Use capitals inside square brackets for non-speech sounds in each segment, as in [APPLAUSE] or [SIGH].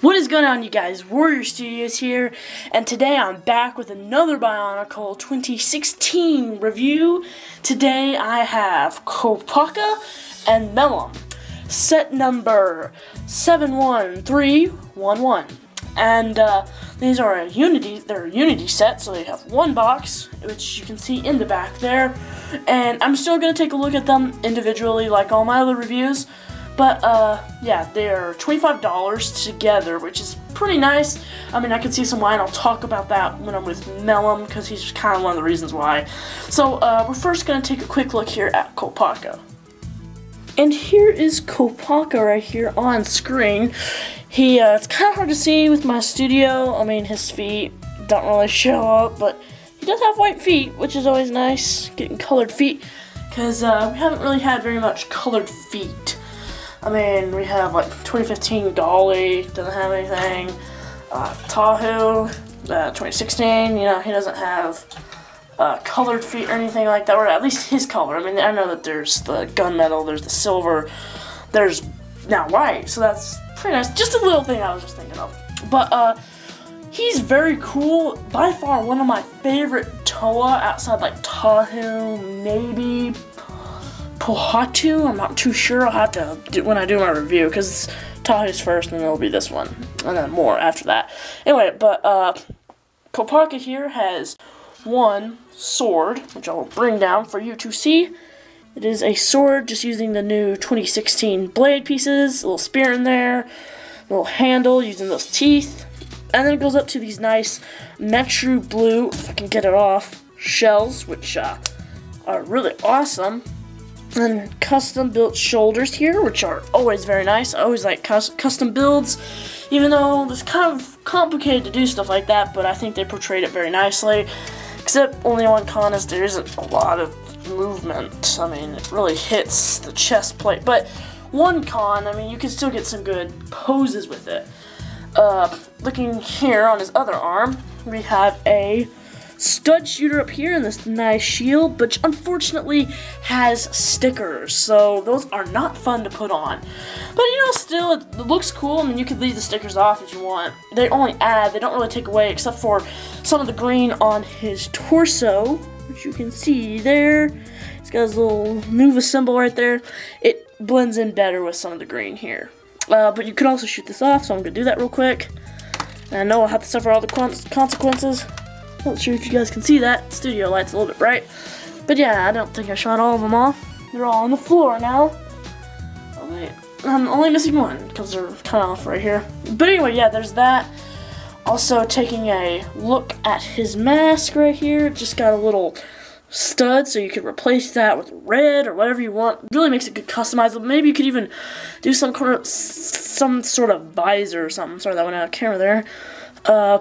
What is going on you guys? Warrior Studios here, and today I'm back with another Bionicle 2016 review. Today I have Kopaka and Melum, set number 71311. And uh, these are a Unity, they're a Unity set, so they have one box, which you can see in the back there. And I'm still going to take a look at them individually like all my other reviews. But, uh, yeah, they're $25 together, which is pretty nice. I mean, I can see some wine. I'll talk about that when I'm with Melum, because he's kind of one of the reasons why. So, uh, we're first going to take a quick look here at Kopaka. And here is Kopaka right here on screen. He, uh, it's kind of hard to see with my studio. I mean, his feet don't really show up, but he does have white feet, which is always nice, getting colored feet, because uh, we haven't really had very much colored feet. I mean, we have like 2015 Gali, doesn't have anything. Uh, Tahu, uh, 2016, you know, he doesn't have uh, colored feet or anything like that, or at least his color. I mean, I know that there's the gunmetal, there's the silver, there's now white, so that's pretty nice. Just a little thing I was just thinking of. But, uh, he's very cool. By far, one of my favorite Toa outside like Tahu, maybe Pohatu. I'm not too sure. I'll have to do when I do my review because Tahu's first, and it'll be this one, and then more after that. Anyway, but uh, Kopaka here has one sword, which I will bring down for you to see. It is a sword just using the new 2016 blade pieces, a little spear in there, a little handle using those teeth, and then it goes up to these nice Metru blue, if I can get it off, shells, which uh, are really awesome and custom built shoulders here, which are always very nice. I always like custom builds, even though it's kind of complicated to do stuff like that, but I think they portrayed it very nicely. Except only one con is there isn't a lot of movement. I mean, it really hits the chest plate, but one con, I mean, you can still get some good poses with it. Uh, looking here on his other arm, we have a stud shooter up here and this nice shield, but unfortunately has stickers, so those are not fun to put on. But you know, still, it looks cool. I mean, you could leave the stickers off if you want. They only add, they don't really take away, except for some of the green on his torso, which you can see there. It's got his little Nuva symbol right there. It blends in better with some of the green here. Uh, but you could also shoot this off, so I'm going to do that real quick. And I know I'll have to suffer all the consequences. Not sure if you guys can see that. Studio light's a little bit bright. But yeah, I don't think I shot all of them off. They're all on the floor now. I'm only missing one because they're cut off right here. But anyway, yeah, there's that. Also taking a look at his mask right here. Just got a little stud so you could replace that with red or whatever you want. Really makes it good customizable. Maybe you could even do some some sort of visor or something. Sorry, that went out of camera there. Uh,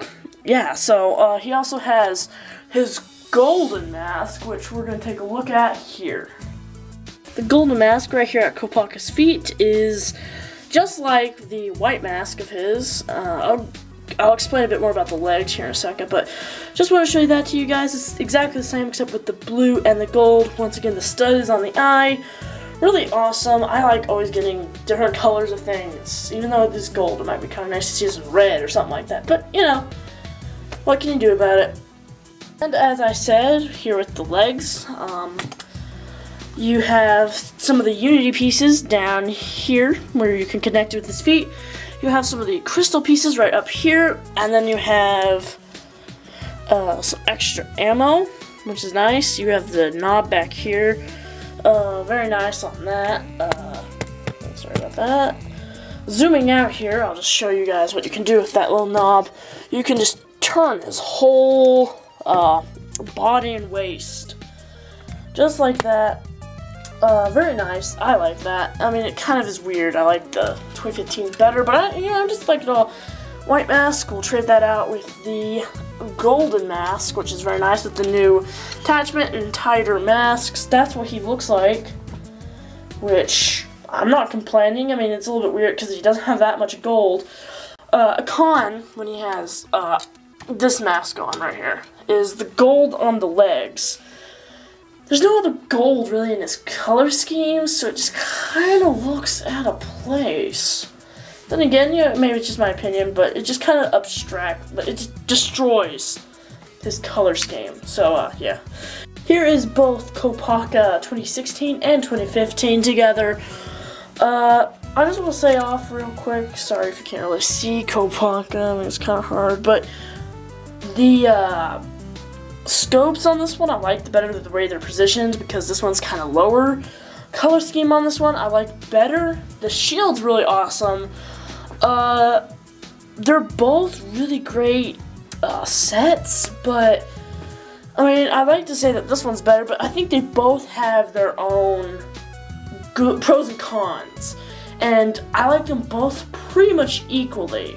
yeah, so uh, he also has his golden mask, which we're going to take a look at here. The golden mask right here at Kopaka's feet is just like the white mask of his. Uh, I'll, I'll, explain a bit more about the legs here in a second, but just want to show you that to you guys. It's exactly the same except with the blue and the gold. Once again, the stud is on the eye. Really awesome. I like always getting different [LAUGHS] colors of things. Even though it is gold, it might be kind of nice to see some red or something like that. But, you know, what can you do about it? And as I said, here with the legs, um, you have some of the Unity pieces down here where you can connect it with his feet. You have some of the crystal pieces right up here, and then you have uh, some extra ammo, which is nice. You have the knob back here. Uh, very nice on that. Uh, sorry about that. Zooming out here, I'll just show you guys what you can do with that little knob. You can just turn his whole uh, body and waist. Just like that. Uh, very nice. I like that. I mean, it kind of is weird. I like the 2015 better, but I, you know, I just like it all. White mask, we'll trade that out with the golden mask, which is very nice with the new attachment and tighter masks. That's what he looks like, which I'm not complaining. I mean, it's a little bit weird because he doesn't have that much gold. Uh, a con, when he has uh, this mask on right here is the gold on the legs. There's no other gold really in his color scheme, so it just kind of looks out of place. Then again, yeah, maybe it's just my opinion, but it just kind of abstract, but it destroys his color scheme. So, uh, yeah. Here is both Kopaka 2016 and 2015 together. Uh, I just want to say off real quick, sorry if you can't really see Kopaka, I mean, it's kind of hard, but the, uh, scopes on this one I like better the way they're positioned because this one's kind of lower. Color scheme on this one I like better. The shield's really awesome. Uh, they're both really great uh, sets, but I mean, I like to say that this one's better, but I think they both have their own good pros and cons, and I like them both pretty much equally.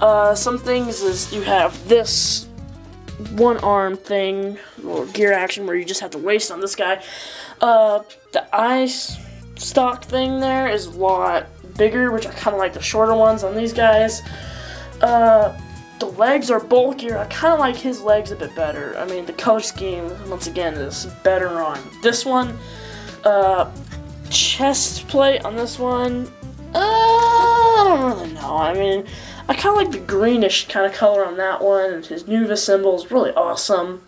Uh, some things is you have this one arm thing or gear action where you just have to waste on this guy. Uh, the ice stock thing there is a lot bigger, which I kind of like the shorter ones on these guys. Uh, the legs are bulkier. I kind of like his legs a bit better. I mean, the color scheme, once again, is better on this one. Uh, chest plate on this one, uh, I don't really know. I mean, I kind of like the greenish kind of color on that one. And his Nuva symbol is really awesome.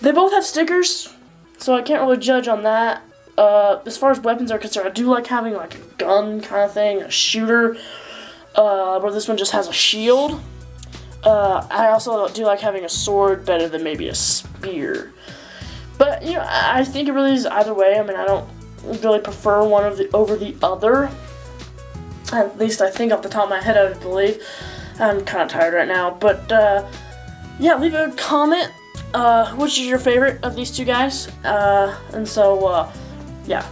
They both have stickers, so I can't really judge on that. Uh, as far as weapons are concerned, I do like having like a gun kind of thing, a shooter, uh, where this one just has a shield. Uh, I also do like having a sword better than maybe a spear. But, you know, I think it really is either way. I mean, I don't really prefer one of the over the other. At least I think off the top of my head, I believe. I'm kind of tired right now. But, uh, yeah, leave a comment. Uh, which is your favorite of these two guys? Uh, and so, uh, yeah.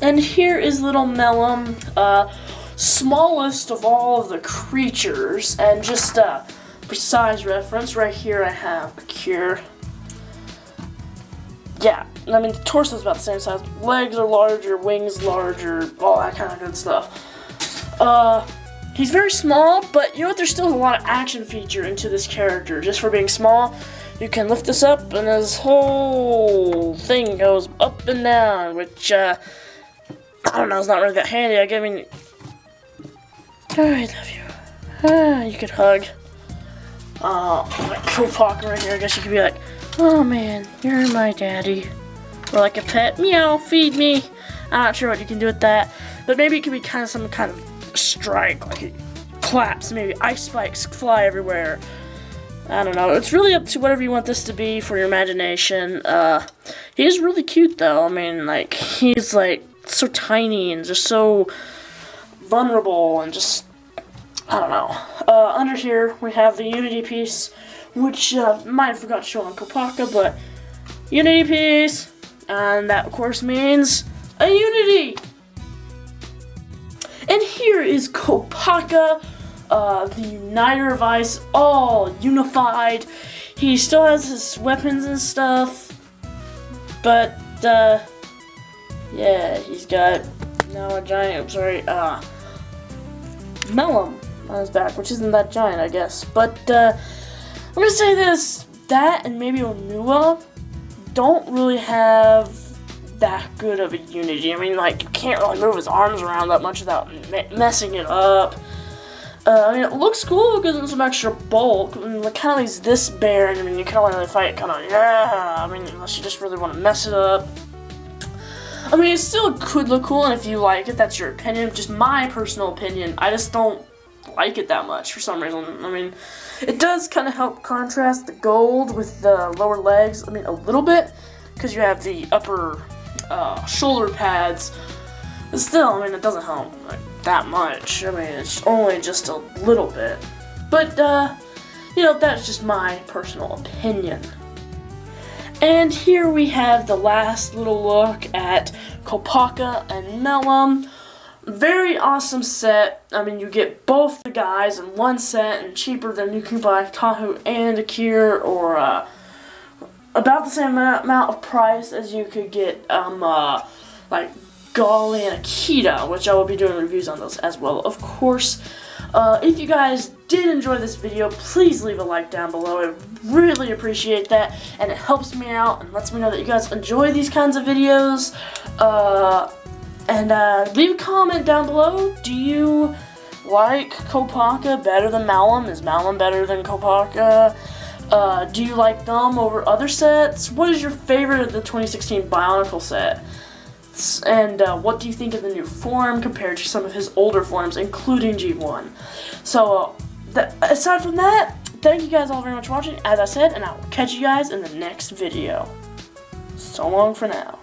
And here is little Melum. Uh, smallest of all of the creatures, and just a precise reference, right here I have Ikir. Yeah, I mean, the torso is about the same size. Legs are larger, wings larger, all that kind of good stuff. Uh, he's very small, but you know what? There's still a lot of action feature into this character. Just for being small, you can lift this up, and his whole thing goes up and down, which, uh, I don't know, it's not really that handy. I mean, I love you. Ah, you could hug. Uh, my cool pocket right here. I guess you could be like, oh man, you're my daddy. Or like a pet, meow, feed me. I'm not sure what you can do with that. But maybe it could be kind of some kind of strike, like it claps, maybe ice spikes fly everywhere. I don't know. It's really up to whatever you want this to be for your imagination. Uh, he's really cute though. I mean, like, he's like so tiny and just so vulnerable and just I don't know. Uh, under here we have the Unity piece, which uh, might have forgot to show on Kopaka, but Unity piece, and that of course means a Unity. And here is Kopaka, uh, the Uniter of Ice, all unified. He still has his weapons and stuff, but uh, yeah, he's got now a giant. I'm sorry, uh, Melum on his back, which isn't that giant, I guess. But uh, I'm gonna say this: that and maybe Onua don't really have that good of a unity. I mean, like you can't really move his arms around that much without me messing it up. Uh, I mean, it looks cool because it's some extra bulk. I mean, it kind of leaves this bare, and I mean, you can only really fight kind of, yeah, I mean, unless you just really want to mess it up. I mean, it still could look cool, and if you like it, that's your opinion. Just my personal opinion. I just don't like it that much for some reason. I mean, it does kind of help contrast the gold with the lower legs. I mean, a little bit, because you have the upper uh, shoulder pads. But still, I mean, it doesn't help like, that much. I mean, it's only just a little bit. But, uh, you know, that's just my personal opinion. And here we have the last little look at Kopaka and Melum. Very awesome set. I mean, you get both the guys in one set and cheaper than you can buy Tahu and Ikir or uh, about the same amount of price as you could get um, uh, like Gali and Akida, which I will be doing reviews on those as well, of course. Uh, if you guys did enjoy this video, please leave a like down below. I really appreciate that, and it helps me out and lets me know that you guys enjoy these kinds of videos. Uh, And uh, leave a comment down below. Do you like Kopaka better than Melum? Is Melum better than Kopaka? Uh, do you like them over other sets? What is your favorite of the 2016 Bionicle set? And uh, what do you think of the new form compared to some of his older forms, including G1? So, uh, aside from that, thank you guys all very much for watching, as I said, and I will catch you guys in the next video. So long for now.